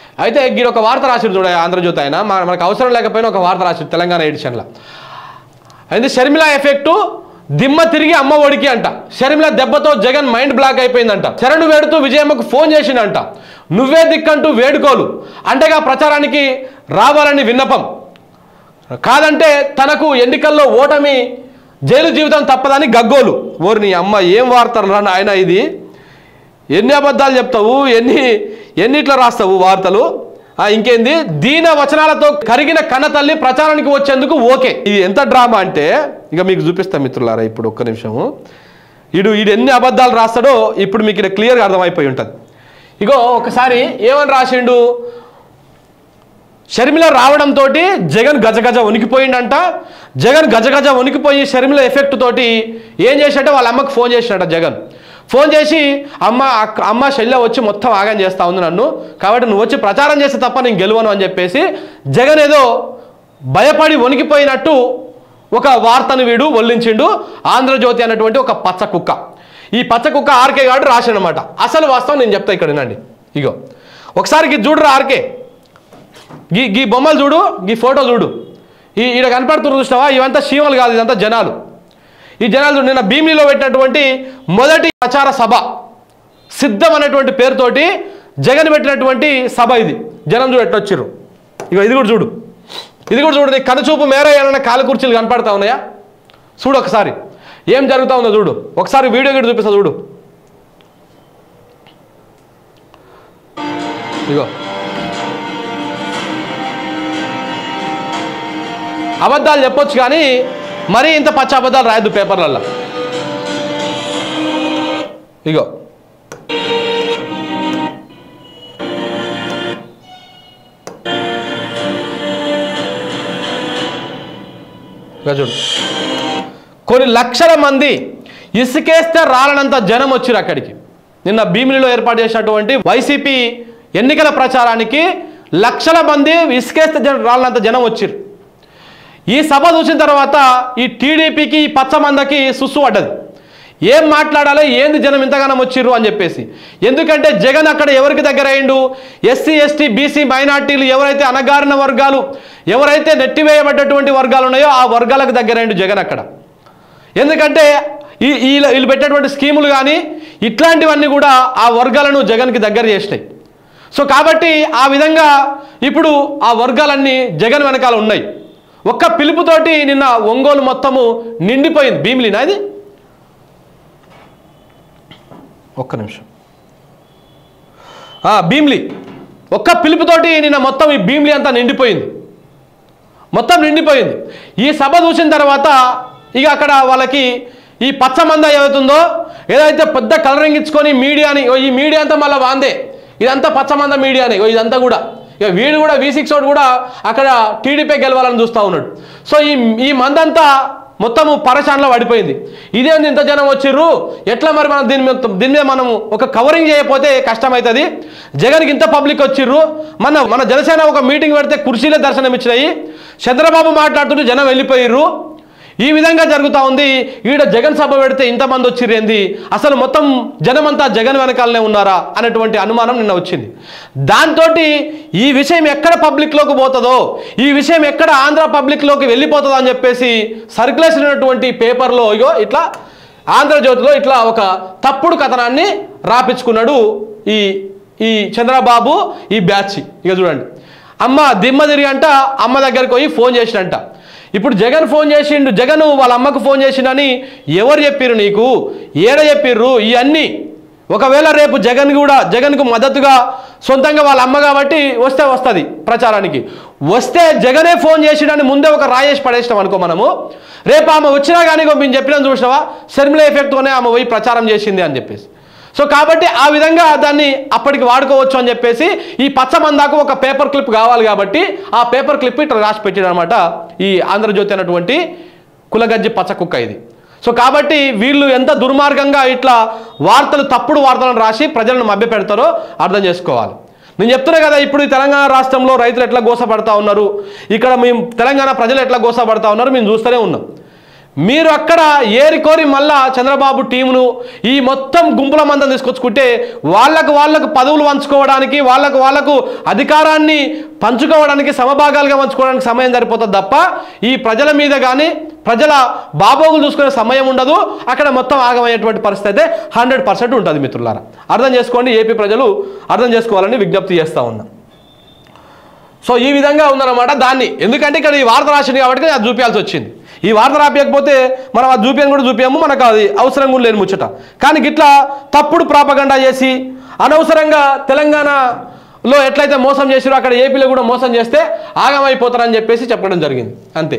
అయితే గీడు ఒక వార్త రాసిడు చూడ ఆంధ్రజ్యోతి ఆయన. మన- మనకు అవసరం లేకపోయినా ఒక వార్త రాసిడు తెలంగాణ ఎడిషన్లో. అయితే షర్మిల ఎఫెక్టు? దిమ్మ తిరిగి అమ్మ ఒడికి అంట. షర్మిల దెబ్బతో జగన్ మైండ్ బ్లాక్ అయిపోయిందంట. శరణు వేడుతూ విజయమ్మకు ఫోన్ చేసిండంట. నువ్వే దిక్కంటూ వేడుకోలు. అంటేగా ప్రచారానికి రావాలని విన్నపం. కాదంటే తనకు ఎన్నికల్లో ఓటమి జైలు జీవితం తప్పదని గగ్గోలు. ఓరి నీ అమ్మ ఏం వార్తలు రా ఆయన ఇది? ఎన్ని అబద్ధాలు చెప్తావు? ఎన్ని ఎన్నిట్లో రాస్తావు వార్తలు? ఇంకేంది? దీన వచనాలతో కరిగిన కన్న తల్లి ప్రచారానికి వచ్చేందుకు ఓకే. ఇది ఎంత డ్రామా అంటే ఇక మీకు చూపిస్తా మిత్రులారా ఇప్పుడు ఒక్క నిమిషము. ఇడు ఈడు ఎన్ని అబద్ధాలు రాస్తాడో ఇప్పుడు మీకు ఇక్కడ క్లియర్గా అర్థమైపోయి ఉంటుంది. ఇగో ఒకసారి ఏమని రాసిండు? షర్మిల రావడంతో జగన్ గజగజ వణికిపోయిండంట. జగన్ గజగజ వణికిపోయి షర్మిల ఎఫెక్ట్ తోటి ఏం చేసినట్టే వాళ్ళ అమ్మకు ఫోన్ చేసినట జగన్. ఫోన్ చేసి అమ్మ అమ్మ శల్య వచ్చి మొత్తం ఆగం చేస్తా ఉంది నన్ను. కాబట్టి నువ్వు వచ్చి ప్రచారం చేస్తే తప్ప నేను గెలవను అని చెప్పేసి జగన్ ఏదో భయపడి వణికిపోయినట్టు ఒక వార్తను వీడు వల్లించిండు. ఆంధ్రజ్యోతి అన్నటువంటి ఒక పచ్చ కుక్క. ఈ పచ్చ కుక్క ఆర్కే గారు రాశాడనమాట అసలు వాస్తవం నేను చెప్తా ఇక్కడ వినండి. ఇగో. ఒకసారి ఇది చూడరా ఆర్కే. గీ గీ బొమ్మలు చూడు గీ ఫోటో చూడు ఈ ఈడ కనపడుతున్న చూసినావా? ఇవంతా శీమలు కాదు ఇదంతా జనాలు. ఈ జనాలు నిన్న భీమిలిలో పెట్టినటువంటి మొదటి ప్రచార సభ సిద్ధం అనేటువంటి పేరుతోటి జగన్ పెట్టినటువంటి సభ ఇది. జనం చూడు ఎట్లా ఇక ఇది కూడా చూడు. ఇది కూడా చూడు నీ కనుచూపు మేరయ్యాలన్న కాలు కుర్చీలు కనపడతా ఉన్నాయా? చూడు ఒకసారి. ఏం జరుగుతూ ఉందో చూడు. ఒకసారి వీడియో కూడా చూపిస్తా చూడు. ఇగో. అబద్ధాలు చెప్పొచ్చు కానీ మరీ ఇంత పచ్చాబద్దాలు రాయద్దు పేపర్లలో ఇగో. చూడు. కొన్ని లక్షల మంది ఇసుకేస్తే రాలనంత జనం వచ్చిరు అక్కడికి. నిన్న భీమిలిలో ఏర్పాటు చేసినటువంటి వైసీపీ ఎన్నికల ప్రచారానికి లక్షల మంది ఇసుకేస్తే జనం రాలనంత జనం వచ్చిరు ఈ సభ చూసిన తర్వాత ఈ టీడీపీకి ఈ పచ్చమందకి సుస్సు పడ్డది. ఏం మాట్లాడాలో ఏంది జనం ఇంతగానం వచ్చిర్రు అని చెప్పేసి. ఎందుకంటే జగన్ అక్కడ ఎవరికి దగ్గర అయిండు ఎస్సీ ఎస్టీ బీసీ మైనార్టీలు ఎవరైతే అనగారిన వర్గాలు ఎవరైతే నెట్టివేయబడ్డటువంటి వర్గాలు ఉన్నాయో ఆ వర్గాలకు దగ్గర అయిండు జగన్ అక్కడ. ఎందుకంటే ఈ వీళ్ళు వీళ్ళు పెట్టేటువంటి స్కీములు కానీ ఇట్లాంటివన్నీ కూడా ఆ వర్గాలను జగన్కి దగ్గర చేసినాయి. సో కాబట్టి ఆ విధంగా ఇప్పుడు ఆ వర్గాలన్నీ జగన్ వెనకాల ఉన్నాయి. ఒక్క పిలుపుతోటి నిన్న ఒంగోలు మొత్తము నిండిపోయింది. భీమిలినా ఇది? ఒక్క నిమిషం. భీమిలి. ఒక్క పిలుపుతోటి నిన్న మొత్తం ఈ భీమిలి అంతా నిండిపోయింది. మొత్తం నిండిపోయింది. ఈ సభ చూసిన తర్వాత ఇక అక్కడ వాళ్ళకి ఈ పచ్చమంద ఏదైతుందో ఏదైతే పెద్ద కలరింగ్ ఇచ్చుకొని మీడియాని "ఓ, ఈ మీడియా అంతా మళ్ళీ వాందే. ఇదంతా పచ్చమంద మీడియానే. ఇదంతా కూడా. ఇక వీడు కూడా వి సిక్స్ కూడా అక్కడ టీడీపీ గెలవాలని చూస్తూ ఉన్నాడు. సో ఈ ఈ మందంతా మొత్తము పరశాన్లో పడిపోయింది. ఇదేంది ఇంత జనం వచ్చిర్రు. ఎట్లా మరి మనం దీని మీద దీని మీద మనం ఒక కవరింగ్ చేయకపోతే కష్టమవుతుంది జగన్కి ఇంత పబ్లిక్ వచ్చిర్రు. మన మన జనసేన ఒక మీటింగ్ పెడితే కుర్చీలే దర్శనం ఇచ్చినాయి చంద్రబాబు మాట్లాడుతుంటే జనం వెళ్ళిపోయిర్రు. ఈ విధంగా జరుగుతూ ఉంది. ఈడ జగన్ సభ పెడితే ఇంతమంది వచ్చిరేంది అసలు మొత్తం జనమంతా జగన్ వెనకాలనే ఉన్నారా? అనేటువంటి అనుమానం నిన్న వచ్చింది. దాంతో ఈ విషయం ఎక్కడ పబ్లిక్లోకి పోతుందో ఈ విషయం ఎక్కడ ఆంధ్ర పబ్లిక్లోకి వెళ్ళిపోతుందో అని చెప్పేసి సర్క్యులేషన్ అయినటువంటి పేపర్లో ఇగో ఇట్లా ఆంధ్రజ్యోతిలో ఇట్లా ఒక తప్పుడు కథనాన్ని రాపించుకున్నాడు ఈ ఈ చంద్రబాబు ఈ బ్యాచ్. ఇక చూడండి. అమ్మ దిమ్మ తిరిగి అంట అమ్మ దగ్గరికి పోయి ఫోన్ చేసినంట ఇప్పుడు జగన్ ఫోన్ చేసిండు జగన్ వాళ్ళ అమ్మకు ఫోన్ చేసిండని ఎవరు చెప్పిర్రు నీకు? ఏడ చెప్పిర్రు? ఇవన్నీ ఒకవేళ రేపు జగన్ కూడా జగన్కు మద్దతుగా సొంతంగా వాళ్ళ అమ్మ కాబట్టి వస్తే వస్తుంది ప్రచారానికి. వస్తే జగనే ఫోన్ చేసిడని ముందే ఒక రాయేసి పడేసినాం అనుకో మనము. రేపు ఆమె వచ్చినా కానీ మేము చెప్పినా చూసినావా? శర్మిల ఎఫెక్ట్తోనే ఆమె పోయి ప్రచారం చేసింది అని చెప్పేసి. సో కాబట్టి ఆ విధంగా దాన్ని అప్పటికి వాడుకోవచ్చు అని చెప్పేసి ఈ పచ్చమందాకు ఒక పేపర్ క్లిప్ కావాలి కాబట్టి ఆ పేపర్ క్లిప్ ఇట్లా రాసి పెట్టాడు అనమాట ఈ ఆంధ్రజ్యోతి అన్నటువంటి కులగజ్జి పచ్చ కుక్క ఇది. సో కాబట్టి వీళ్ళు ఎంత దుర్మార్గంగా ఇట్లా వార్తలు తప్పుడు వార్తలను రాసి ప్రజలను మభ్యపెడతారో అర్థం చేసుకోవాలి. నేను చెప్తున్నా కదా ఇప్పుడు ఈ తెలంగాణ రాష్ట్రంలో రైతులు ఎట్లా గోసపడతా ఉన్నారు? ఇక్కడ మేము తెలంగాణ ప్రజలు ఎట్లా గోసపడతా ఉన్నారు? మేము చూస్తూనే ఉన్నాం. మీరు అక్కడ ఏరికోరి మళ్ళా చంద్రబాబు టీమును ఈ మొత్తం గుంపుల మందం తీసుకొచ్చుకుంటే వాళ్ళకు వాళ్ళకు పదవులు పంచుకోవడానికి వాళ్ళకు వాళ్ళకు అధికారాన్ని పంచుకోవడానికి సమభాగాలుగా పంచుకోవడానికి సమయం సరిపోతుంది తప్ప ఈ ప్రజల మీద కానీ ప్రజల బాబోగులు చూసుకునే సమయం ఉండదు. అక్కడ మొత్తం ఆగమయ్యేటువంటి పరిస్థితి అయితే హండ్రెడ్ పర్సెంట్ ఉంటుంది మిత్రులారా. అర్థం చేసుకోండి ఏపీ ప్రజలు అర్థం చేసుకోవాలని విజ్ఞప్తి చేస్తూ ఉన్నాం. సో ఈ విధంగా ఉందన్నమాట దాన్ని. ఎందుకంటే ఇక్కడ ఈ వార్త రాసింది కాబట్టి అది చూపించాల్సి వచ్చింది. ఈ వార్త రాపియకపోతే మనం అది చూపాను కూడా చూపాము మనకు అది అవసరం కూడా లేని ముచ్చట. కానీ గిట్లా తప్పుడు ప్రాపగండా చేసి అనవసరంగా తెలంగాణలో ఎట్లయితే మోసం చేసిరో అక్కడ ఏపీలో కూడా మోసం చేస్తే ఆగమైపోతారని చెప్పేసి చెప్పడం జరిగింది. అంతే.